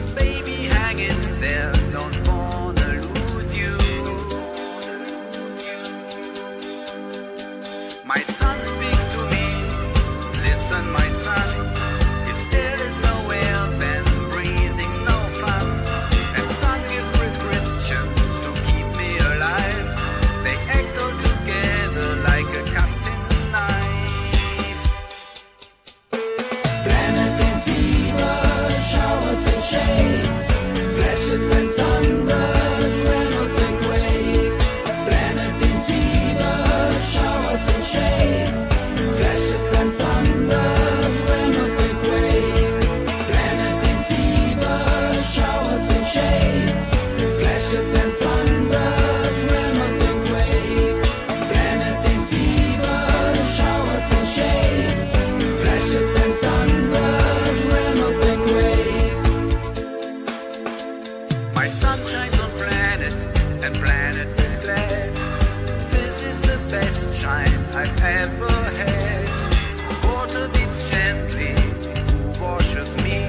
baby hanging there, don't wanna and planet is glad. This is the best shine I've ever had. Water beats gently, who washes me?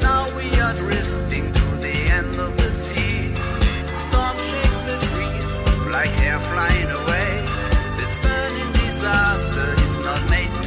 Now we are drifting to the end of the sea. Storm shakes the trees like air flying away. This burning disaster is not made.